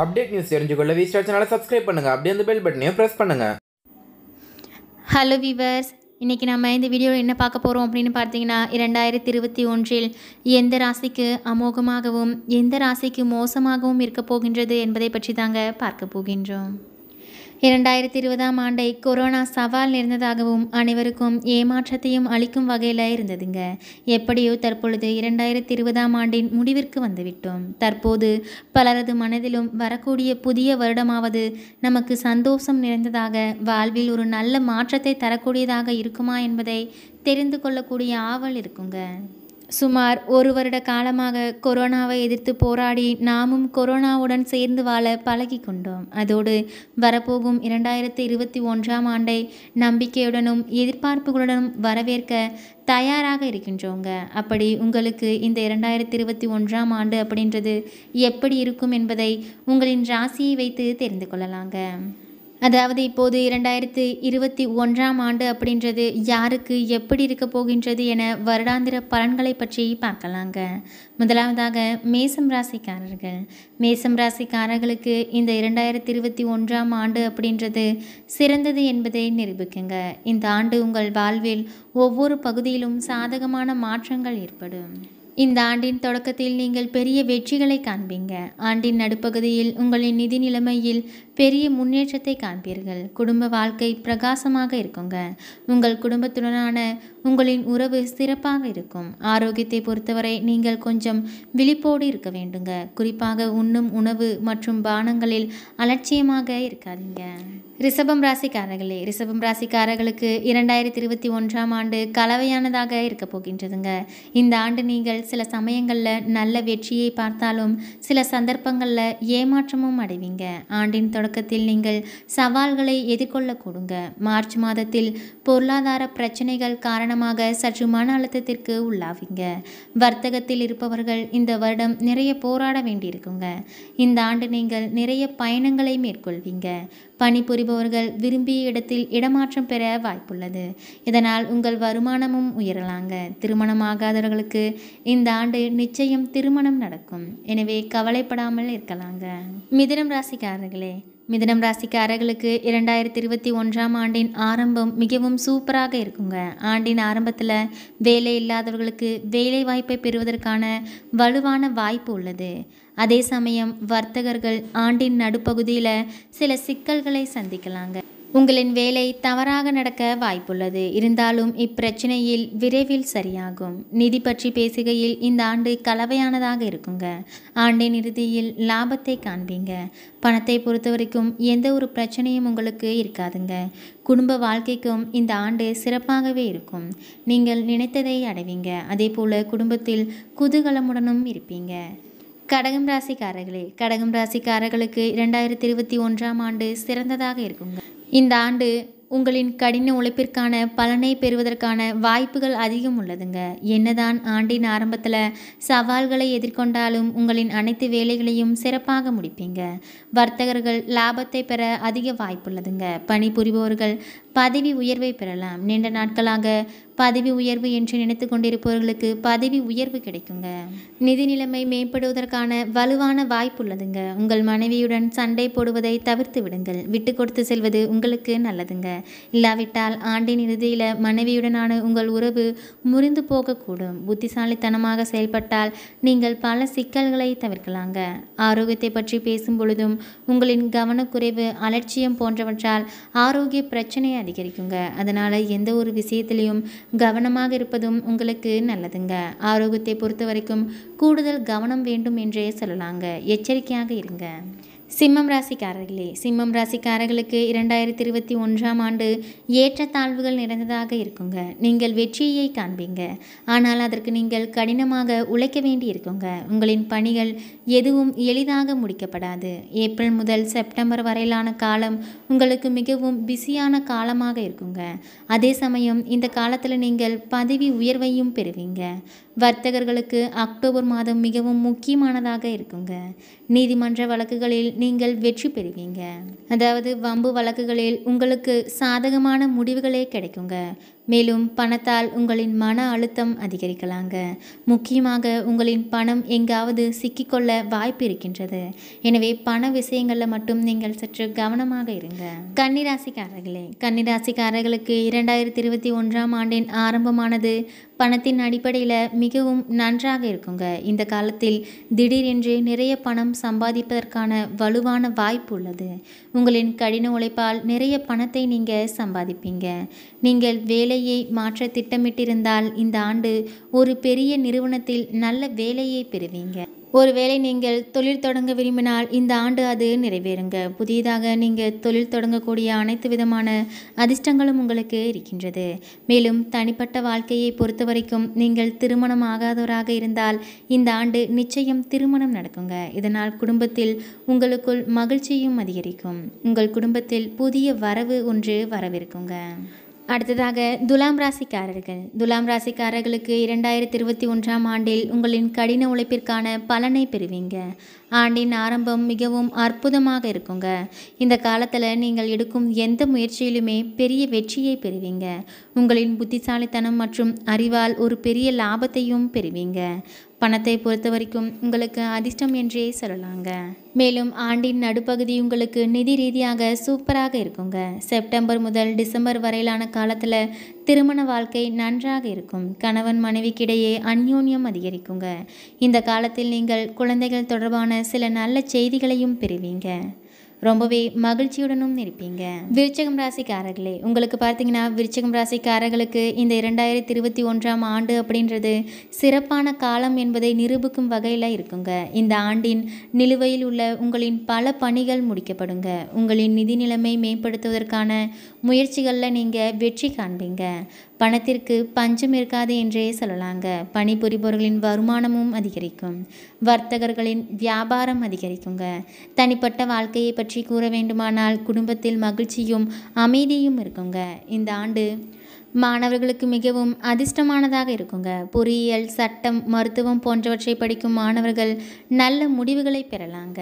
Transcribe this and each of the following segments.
Update news தெரிஞ்சுக்கொள்ள V star சேனலை subscribe பண்ணுங்கள் அப்படியே அந்த பெல் பட்டனையும் ப்ரெஸ் பண்ணுங்கள் ஹலோ விவர்ஸ் இன்றைக்கி நம்ம இந்த வீடியோவில் என்ன பார்க்க போகிறோம் அப்படின்னு பார்த்தீங்கன்னா இரண்டாயிரத்தி இருபத்தி ஒன்றில் எந்த ராசிக்கு அமோகமாகவும் எந்த ராசிக்கு மோசமாகவும் இருக்க போகின்றது என்பதை பற்றி தாங்க பார்க்க போகின்றோம். இரண்டாயிரத்தி இருபதாம் ஆண்டை கொரோனா சவால் நிறைந்ததாகவும் அனைவருக்கும் ஏமாற்றத்தையும் அளிக்கும் வகையில் இருந்ததுங்க. எப்படியோ தற்பொழுது இரண்டாயிரத்தி இருபதாம் ஆண்டின் முடிவிற்கு வந்துவிட்டோம். தற்போது பலரது மனதிலும் வரக்கூடிய புதிய வருடமாவது நமக்கு சந்தோஷம் நிறைந்ததாக வாழ்வில் ஒரு நல்ல மாற்றத்தை தரக்கூடியதாக இருக்குமா என்பதை தெரிந்து கொள்ளக்கூடிய ஆவல் இருக்குங்க. சுமார் ஒரு வருட காலமாக கொரோனாவை எதிர்த்து போராடி நாமும் கொரோனாவுடன் சேர்ந்து வாழ பழகி கொண்டோம். அதோடு வரப்போகும் இரண்டாயிரத்தி இருபத்தி ஒன்றாம் ஆண்டை நம்பிக்கையுடனும் எதிர்பார்ப்புகளுடனும் வரவேற்க தயாராக இருக்கின்றோங்க. அப்படி உங்களுக்கு இந்த இரண்டாயிரத்தி இருபத்தி ஒன்றாம் ஆண்டு அப்படின்றது எப்படி இருக்கும் என்பதை உங்களின் ராசியை வைத்து தெரிந்து கொள்ளலாங்க. அதாவது இப்போது இரண்டாயிரத்து இருபத்தி ஒன்றாம் ஆண்டு அப்படின்றது யாருக்கு எப்படி இருக்க போகின்றது என வருடாந்திர பலன்களை பற்றி பார்க்கலாங்க. முதலாவதாக மேசம் ராசிக்காரர்கள். மேசம் ராசிக்காரர்களுக்கு இந்த இரண்டாயிரத்தி இருபத்தி ஒன்றாம் ஆண்டு அப்படின்றது சிறந்தது என்பதை நிரூபிக்குங்க. இந்த ஆண்டு உங்கள் வாழ்வில் ஒவ்வொரு பகுதியிலும் சாதகமான மாற்றங்கள் ஏற்படும். இந்த ஆண்டின் தொடக்கத்தில் நீங்கள் பெரிய வெற்றிகளை காண்பீங்க. ஆண்டின் நடுப்பகுதியில் உங்களின் நிதி நிலைமையில் பெரிய முன்னேற்றத்தை காண்பீர்கள். குடும்ப வாழ்க்கை பிரகாசமாக இருக்குங்க. உங்கள் குடும்பத்துடனான உங்களின் உறவு சிறப்பாக இருக்கும். ஆரோக்கியத்தை பொறுத்தவரை நீங்கள் கொஞ்சம் விழிப்போடு இருக்க வேண்டுங்க. குறிப்பாக உண்ணும் உணவு மற்றும் பானங்களில் அலட்சியமாக இருக்காதீங்க. ரிஷபம் ராசிக்காரர்களே ரிஷபம் ராசிக்காரர்களுக்கு இரண்டாயிரத்தி இருபத்தி ஒன்றாம் ஆண்டு கலவையானதாக இருக்க போகின்றதுங்க. இந்த ஆண்டு நீங்கள் சில சமயங்களில் நல்ல வெற்றியை பார்த்தாலும் சில சந்தர்ப்பங்களில் ஏமாற்றமும் அடைவீங்க. ஆண்டின் தொடக்கத்தில் நீங்கள் சவால்களை எதிர்கொள்ளக்கூடுங்க மார்ச் மாதத்தில் பொருளாதார பிரச்சனைகள் காரணமாக சற்று மன அழுத்தத்திற்கு உள்ளாவீங்க. வர்த்தகத்தில் இருப்பவர்கள் இந்த வருடம் நிறைய போராட வேண்டியிருக்குங்க. இந்த ஆண்டு நீங்கள் நிறைய பயணங்களை மேற்கொள்வீங்க. பணிபுரிபவர்கள் விரும்பிய இடத்தில் இடமாற்றம் பெற வாய்ப்புள்ளது. இதனால் உங்கள் வருமானமும் உயரலாங்க. திருமணமாகாதவர்களுக்கு இந்த ஆண்டு நிச்சயம் திருமணம் நடக்கும். எனவே கவலைப்படாமல் இருக்கலாங்க. மிதுனம் ராசிக்காரர்களே மிதனம் ராசிக்காரர்களுக்கு இரண்டாயிரத்தி இருபத்தி ஒன்றாம் ஆண்டின் ஆரம்பம் மிகவும் சூப்பராக இருக்குங்க. ஆண்டின் ஆரம்பத்தில் வேலை இல்லாதவர்களுக்கு வேலை வாய்ப்பை பெறுவதற்கான வலுவான வாய்ப்பு உள்ளது. அதே சமயம் வர்த்தகர்கள் ஆண்டின் நடுப்பகுதியில் சில சிக்கல்களை சந்திக்கலாங்க. உங்களின் வேலை தவறாக நடக்க வாய்ப்புள்ளது. இருந்தாலும் இப்பிரச்சனையில் விரைவில் சரியாகும். நிதி பற்றி பேசுகையில் இந்த ஆண்டு கலவையானதாக இருக்குங்க. ஆண்டின் இறுதியில் லாபத்தை காண்பீங்க. பணத்தை பொறுத்த வரைக்கும் எந்த ஒரு பிரச்சனையும் உங்களுக்கு இருக்காதுங்க. குடும்ப வாழ்க்கைக்கும் இந்த ஆண்டு சிறப்பாகவே இருக்கும். நீங்கள் நினைத்ததை அடைவீங்க. அதே போல் குடும்பத்தில் குதூகலமுடனும் இருப்பீங்க. கடகம் ராசிக்காரர்களே கடகம் ராசிக்காரர்களுக்கு இரண்டாயிரத்தி இருபத்தி ஒன்றாம் ஆண்டு சிறந்ததாக இருக்குங்க. இந்த ஆண்டு உங்களின் கடின உழைப்பிற்கான பலனை பெறுவதற்கான வாய்ப்புகள் அதிகம் உள்ளதுங்க. என்னதான் ஆண்டின் ஆரம்பத்தில் சவால்களை எதிர்கொண்டாலும் உங்களின் அனைத்து வேலைகளையும் சிறப்பாக முடிப்பீங்க. வர்த்தகர்கள் லாபத்தை பெற அதிக வாய்ப்புள்ளதுங்க. பணிபுரிபவர்கள் பதவி உயர்வை பெறலாம். நீண்ட நாட்களாக பதவி உயர்வு என்று நினைத்து கொண்டிருப்பவர்களுக்கு பதவி உயர்வு கிடைக்குங்க. நிதி நிலைமை மேம்படுவதற்கான வலுவான வாய்ப்பு உள்ளதுங்க உங்கள் மனைவியுடன் சண்டை போடுவதை தவிர்த்து விடுங்கள். விட்டு கொடுத்து செல்வது உங்களுக்கு நல்லதுங்க. இல்லாவிட்டால் ஆண்டின் இறுதியில் மனைவியுடனான உங்கள் உறவு முறிந்து போகக்கூடும். புத்திசாலித்தனமாக செயல்பட்டால் நீங்கள் பல சிக்கல்களை தவிர்க்கலாங்க. ஆரோக்கியத்தை பற்றி பேசும் பொழுதும் உங்களின் கவனக்குறைவு அலட்சியம் போன்றவற்றால் ஆரோக்கிய பிரச்சனை அதிகரிக்குங்க. அதனால் எந்த ஒரு விஷயத்திலையும் கவனமாக இருப்பதும் உங்களுக்கு நல்லதுங்க. ஆரோக்கியத்தை பொறுத்த வரைக்கும் கூடுதல் கவனம் வேண்டும் என்றே சொல்லலாங்க. எச்சரிக்கையாக இருங்க. சிம்மம் ராசிக்காரர்களே சிம்மம் ராசிக்காரர்களுக்கு இரண்டாயிரத்தி இருபத்தி ஒன்றாம் ஆண்டு ஏற்றத்தாழ்வுகள் நிறைந்ததாக இருக்குங்க. நீங்கள் வெற்றியை காண்பீங்க. ஆனால் அதற்கு நீங்கள் கடினமாக உழைக்க வேண்டி இருக்குங்க. உங்களின் பணிகள் எதுவும் எளிதாக முடிக்கப்படாது. ஏப்ரல் முதல் செப்டம்பர் வரையிலான காலம் உங்களுக்கு மிகவும் பிஸியான காலமாக இருக்குங்க. அதே சமயம் இந்த காலத்தில் நீங்கள் பதவி உயர்வையும் பெறுவீங்க. வர்த்தகர்களுக்கு அக்டோபர் மாதம் மிகவும் முக்கியமானதாக இருக்குங்க. நீதிமன்ற வழக்குகளில் நீங்கள் வெற்றி பெறுவீங்க. அதாவது வம்பு வழக்குகளில் உங்களுக்கு சாதகமான முடிவுகளே கிடைக்குங்க. மேலும் பணத்தால் உங்களின் மன அழுத்தம் அதிகரிக்கலாங்க. முக்கியமாக உங்களின் பணம் எங்காவது சிக்கிக்கொள்ள வாய்ப்பு இருக்கின்றது. எனவே பண விஷயங்களில் மட்டும் நீங்கள் சற்று கவனமாக இருங்க. கன்னிராசிக்காரர்களே கன்னிராசிக்காரர்களுக்கு இரண்டாயிரத்தி இருபத்தி ஒன்றாம் ஆண்டின் ஆரம்பமானது பணத்தின் அடிப்படையில் மிகவும் நன்றாக இருக்குங்க. இந்த காலத்தில் திடீரென்று நிறைய பணம் சம்பாதிப்பதற்கான வலுவான வாய்ப்பு உள்ளது. உங்களின் கடின உழைப்பால் நிறைய பணத்தை நீங்கள் சம்பாதிப்பீங்க. நீங்கள் வேலையை மாற்ற திட்டமிட்டிருந்தால் இந்த ஆண்டு ஒரு பெரிய நிறுவனத்தில் நல்ல வேலையை பெறுவீங்க. ஒருவேளை நீங்கள் தொழில் தொடங்க விரும்பினால் இந்த ஆண்டு அது நிறைவேறுங்க. புதியதாக நீங்கள் தொழில் தொடங்கக்கூடிய அனைத்து விதமான அதிர்ஷ்டங்களும் உங்களுக்கு இருக்கின்றது. மேலும் தனிப்பட்ட வாழ்க்கையை பொறுத்த வரைக்கும் நீங்கள் திருமணம் ஆகாதவராக இருந்தால் இந்த ஆண்டு நிச்சயம் திருமணம் நடக்குங்க. இதனால் குடும்பத்தில் உங்களுக்குள் மகிழ்ச்சியும் அதிகரிக்கும். உங்கள் குடும்பத்தில் புதிய வரவு ஒன்று வரவிருக்குங்க. அடுத்ததாக துலாம் ராசிக்காரர்கள். துலாம் ராசிக்காரர்களுக்கு இரண்டாயிரத்தி இருபத்தி ஒன்றாம் ஆண்டில் உங்களின் கடின உழைப்பிற்கான பலனை பெறுவீங்க. ஆண்டின் ஆரம்பம் மிகவும் அற்புதமாக இருக்குங்க. இந்த காலத்தில் நீங்கள் எடுக்கும் எந்த முயற்சியிலுமே பெரிய வெற்றியை பெறுவீங்க. உங்களின் புத்திசாலித்தனம் மற்றும் அறிவால் ஒரு பெரிய லாபத்தையும் பெறுவீங்க. பணத்தை பொறுத்த வரைக்கும் உங்களுக்கு அதிர்ஷ்டம் என்றே சொல்லலாங்க. மேலும் ஆண்டின் நடுப்பகுதி உங்களுக்கு நிதி ரீதியாக சூப்பராக இருக்குங்க. செப்டம்பர் முதல் டிசம்பர் வரையிலான காலத்தில் திருமண வாழ்க்கை நன்றாக இருக்கும். கணவன் மனைவிக்கிடையே அந்யோன்யம் அதிகரிக்குங்க. இந்த காலத்தில் நீங்கள் குழந்தைகள் தொடர்பான சில நல்ல செய்திகளையும் பெறுவீங்க. ரொம்பவே மகிழ்ச்சியுடனும் இருப்பீங்க. விருச்சகம் ராசிக்காரர்களே உங்களுக்கு பார்த்தீங்கன்னா விருச்சகம் ராசிக்காரர்களுக்கு இந்த இரண்டாயிரத்தி இருபத்தி ஒன்றாம் ஆண்டு அப்படின்றது சிறப்பான காலம் என்பதை நிரூபிக்கும் வகையில் இருக்குங்க. இந்த ஆண்டின் நிலுவையில் உள்ள உங்களின் பல பணிகள் முடிக்கப்படுங்க. உங்களின் நிதி நிலைமை மேம்படுத்துவதற்கான முயற்சிகளில் நீங்கள் வெற்றி காண்பீங்க. பணத்திற்கு பஞ்சம் இருக்காது என்றே சொல்லலாங்க. பணிபுரிபவர்களின் வருமானமும் அதிகரிக்கும். வர்த்தகர்களின் வியாபாரம் அதிகரிக்குங்க. தனிப்பட்ட வாழ்க்கையை பற்றி கூற வேண்டுமானால் குடும்பத்தில் மகிழ்ச்சியும் அமைதியும் இருக்குங்க. இந்த ஆண்டு மாணவர்களுக்கு மிகவும் அதிர்ஷ்டமானதாக இருக்குங்க. பொறியியல் சட்டம் மருத்துவம் போன்றவற்றை படிக்கும் மாணவர்கள் நல்ல முடிவுகளை பெறலாங்க.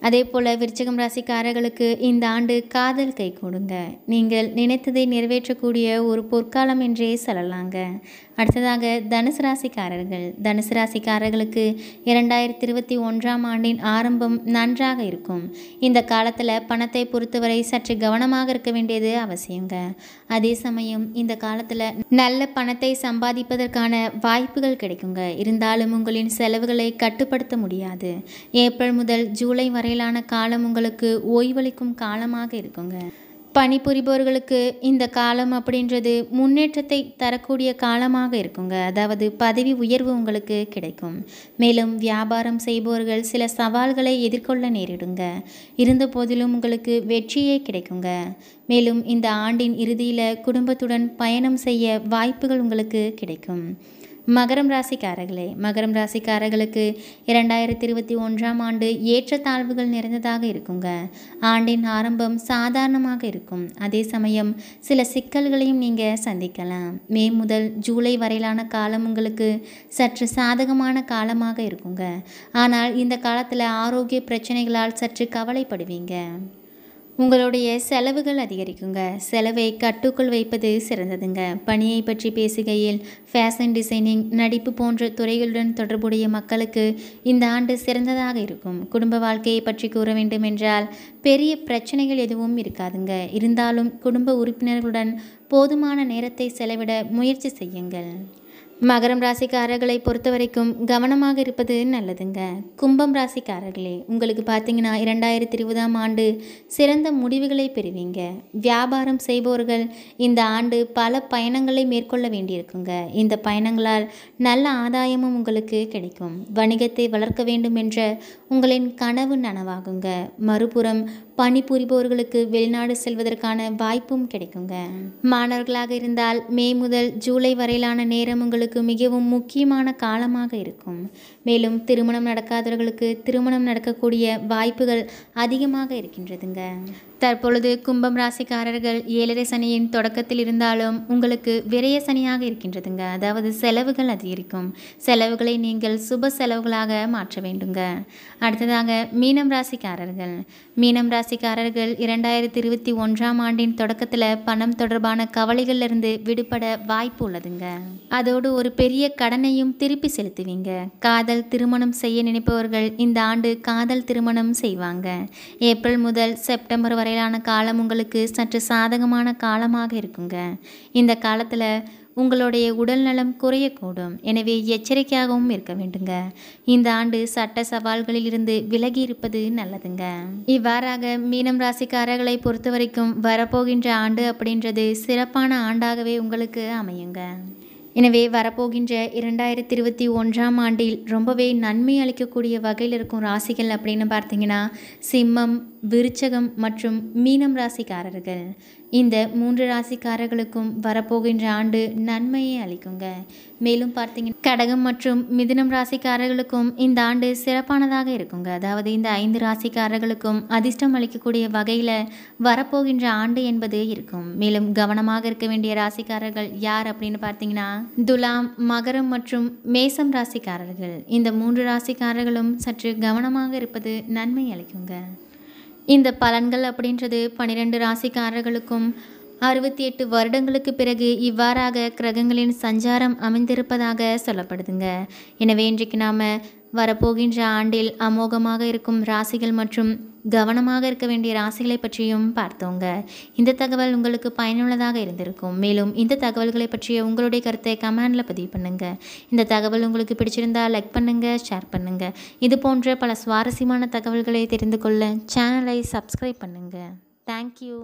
அதே போல் விருச்சகம் ராசிக்காரர்களுக்கு இந்த ஆண்டு காதல் கை கொடுங்க. நீங்கள் நினைத்ததை நிறைவேற்றக்கூடிய ஒரு பொற்காலம் என்றே சொல்லலாங்க. அடுத்ததாக தனுசு ராசிக்காரர்கள். தனுசு ராசிக்காரர்களுக்கு இரண்டாயிரத்தி இருபத்தி ஒன்றாம் ஆண்டின் ஆரம்பம் நன்றாக இருக்கும். இந்த காலத்தில் பணத்தை பொறுத்தவரை சற்று கவனமாக இருக்க வேண்டியது அவசியங்க. அதே சமயம் இந்த காலத்தில் நல்ல பணத்தை சம்பாதிப்பதற்கான வாய்ப்புகள் கிடைக்குங்க. இருந்தாலும் உங்களின் செலவுகளை கட்டுப்படுத்த முடியாது. ஏப்ரல் முதல் ஜூலை வரை வரையிலான காலம் உங்களுக்கு ஓய்வளிக்கும் காலமாக இருக்குங்க. பணிபுரிபவர்களுக்கு இந்த காலம் அப்படின்றது முன்னேற்றத்தை தரக்கூடிய காலமாக இருக்குங்க. அதாவது பதவி உயர்வு உங்களுக்கு கிடைக்கும். மேலும் வியாபாரம் செய்பவர்கள் சில சவால்களை எதிர்கொள்ள நேரிடுங்க. இருந்த போதிலும் உங்களுக்கு வெற்றியே கிடைக்குங்க. மேலும் இந்த ஆண்டின் இறுதியில் குடும்பத்துடன் பயணம் செய்ய வாய்ப்புகள் உங்களுக்கு கிடைக்கும். மகரம் ராசிக்காரர்களே மகரம் ராசிக்காரர்களுக்கு இரண்டாயிரத்தி இருபத்தி ஒன்றாம் ஆண்டு ஏற்றத்தாழ்வுகள் நிறைந்ததாக இருக்குங்க. ஆண்டின் ஆரம்பம் சாதாரணமாக இருக்கும். அதே சமயம் சில சிக்கல்களையும் நீங்கள் சந்திக்கலாம். மே முதல் ஜூலை வரையிலான காலம் உங்களுக்கு சற்று சாதகமான காலமாக இருக்குங்க. ஆனால் இந்த காலத்தில் ஆரோக்கிய பிரச்சனைகளால் சற்று கவலைப்படுவீங்க. உங்களுடைய செலவுகள் அதிகரிக்குங்க. செலவை கட்டுக்குள் வைப்பது சிறந்ததுங்க. பணியை பற்றி பேசுகையில் ஃபேஷன் டிசைனிங் நடிப்பு போன்ற துறைகளுடன் தொடர்புடைய மக்களுக்கு இந்த ஆண்டு சிறந்ததாக இருக்கும். குடும்ப வாழ்க்கையை பற்றி கூற வேண்டும் என்றால் பெரிய பிரச்சனைகள் எதுவும் இருக்காதுங்க. இருந்தாலும் குடும்ப உறுப்பினர்களுடன் போதுமான நேரத்தை செலவிட முயற்சி செய்யுங்கள். மகரம் ராசிக்காரர்களை பொறுத்த வரைக்கும் கவனமாக இருப்பது நல்லதுங்க. கும்பம் ராசிக்காரர்களே உங்களுக்கு பார்த்தீங்கன்னா இரண்டாயிரத்தி இருபதாம் ஆண்டு சிறந்த முடிவுகளை பெறுவீங்க. வியாபாரம் செய்பவர்கள் இந்த ஆண்டு பல பயணங்களை மேற்கொள்ள வேண்டியிருக்குங்க. இந்த பயணங்களால் நல்ல ஆதாயமும் உங்களுக்கு கிடைக்கும். வணிகத்தை வளர்க்க வேண்டும் என்ற உங்களின் கனவு நனவாகுங்க. மறுபுறம் பணிபுரிபவர்களுக்கு வெளிநாடு செல்வதற்கான வாய்ப்பும் கிடைக்குங்க. மாணவர்களாக இருந்தால் மே முதல் ஜூலை வரையிலான நேரம் உங்களுக்கு மிகவும் முக்கியமான காலமாக இருக்கும். மேலும் திருமணம் நடக்காதவர்களுக்கு திருமணம் நடக்கக்கூடிய வாய்ப்புகள் அதிகமாக இருக்கின்றதுங்க. தற்பொழுது கும்பம் ராசிக்காரர்கள் ஏழரை சனியின் தொடக்கத்தில் இருந்தாலும் உங்களுக்கு விரய சனியாக இருக்கின்றதுங்க. அதாவது செலவுகள் அதிகரிக்கும். செலவுகளை நீங்கள் சுப செலவுகளாக மாற்ற வேண்டுங்க. அடுத்ததாக மீனம் ராசிக்காரர்கள். மீனம் ராசிக்காரர்கள் இரண்டாயிரத்தி இருபத்தி ஒன்றாம் ஆண்டின் தொடக்கத்தில் பணம் தொடர்பான கவலைகளிலிருந்து விடுபட வாய்ப்பு உள்ளதுங்க. அதோடு ஒரு பெரிய கடனையும் திருப்பி செலுத்துவீங்க. காதல் திருமணம் செய்ய நினைப்பவர்கள் இந்த ஆண்டு காதல் திருமணம் செய்வாங்க. ஏப்ரல் முதல் செப்டம்பர் வரையிலான காலம் உங்களுக்கு சற்று சாதகமான காலமாக இருக்குங்க. இந்த காலத்தில் உங்களுடைய உடல்நலம் குறையக்கூடும். எனவே எச்சரிக்கையாகவும் இருக்க வேண்டுங்க. இந்த ஆண்டு சட்ட சவால்களில் இருந்து விலகி இருப்பது நல்லதுங்க. இவ்வாறாக மீனம் ராசிக்காரர்களை பொறுத்த வரைக்கும் வரப்போகின்ற ஆண்டு அப்படின்றது சிறப்பான ஆண்டாகவே உங்களுக்கு அமையுங்க. எனவே வரப்போகின்ற இரண்டாயிரத்தி இருபத்தி ஒன்றாம் ஆண்டில் ரொம்பவே நன்மை அளிக்கக்கூடிய வகையில் இருக்கும் ராசிகள் அப்படின்னு பார்த்தீங்கன்னா சிம்மம் விருச்சகம் மற்றும் மீனம் ராசிக்காரர்கள். இந்த மூன்று ராசிக்காரர்களுக்கும் வரப்போகின்ற ஆண்டு நன்மையை அளிக்குங்க. மேலும் பார்த்தீங்கன்னா கடகம் மற்றும் மிதுனம் ராசிக்காரர்களுக்கும் இந்த ஆண்டு சிறப்பானதாக இருக்குங்க. அதாவது இந்த ஐந்து ராசிக்காரர்களுக்கும் அதிர்ஷ்டம் அளிக்கக்கூடிய வகையில் வரப்போகின்ற ஆண்டு என்பது இருக்கும். மேலும் கவனமாக இருக்க வேண்டிய ராசிக்காரர்கள் யார் அப்படின்னு பார்த்தீங்கன்னா துலாம் மகரம் மற்றும் மேசம் ராசிக்காரர்கள். இந்த மூன்று ராசிக்காரர்களும் சற்று கவனமாக இருப்பது நன்மை அளிக்குங்க. இந்த பலன்கள் அப்படின்றது பன்னிரெண்டு ராசிக்காரர்களுக்கும் அறுபத்தி எட்டு வருடங்களுக்கு பிறகு இவ்வாறாக கிரகங்களின் சஞ்சாரம் அமைந்திருப்பதாக சொல்லப்படுதுங்க. எனவே இன்றைக்கு நாம் வரப்போகின்ற ஆண்டில் அமோகமாக இருக்கும் ராசிகள் மற்றும் கவனமாக இருக்க வேண்டிய ராசிகளை பற்றியும் பார்த்தோங்க. இந்த தகவல் உங்களுக்கு பயனுள்ளதாக இருந்திருக்கும். மேலும் இந்த தகவல்களை பற்றிய உங்களுடைய கருத்தை கமெண்டில் பதிவு பண்ணுங்கள் இந்த தகவல் உங்களுக்கு பிடிச்சிருந்தா லைக் பண்ணுங்கள் ஷேர் பண்ணுங்கள் இது போன்ற பல சுவாரஸ்யமான தகவல்களை தெரிந்து கொள்ள சேனலை சப்ஸ்கிரைப் பண்ணுங்கள் தேங்க்யூ